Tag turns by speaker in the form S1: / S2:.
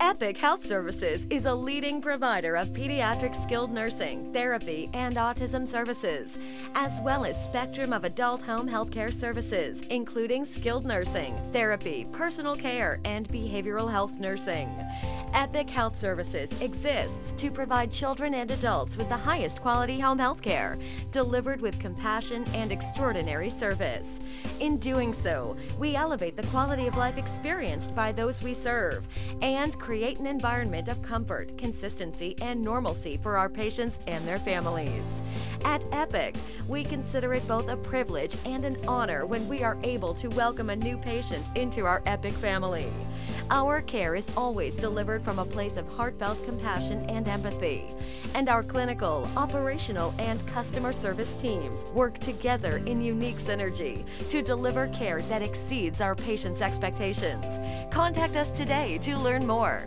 S1: Epic Health Services is a leading provider of pediatric skilled nursing, therapy, and autism services, as well as spectrum of adult home healthcare services, including skilled nursing, therapy, personal care, and behavioral health nursing. Epic Health Services exists to provide children and adults with the highest quality home health care, delivered with compassion and extraordinary service. In doing so, we elevate the quality of life experienced by those we serve and create an environment of comfort, consistency, and normalcy for our patients and their families. At Epic, we consider it both a privilege and an honor when we are able to welcome a new patient into our Epic family. Our care is always delivered from a place of heartfelt compassion and empathy. And our clinical, operational, and customer service teams work together in unique synergy to deliver care that exceeds our patients' expectations. Contact us today to learn more.